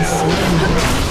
slain.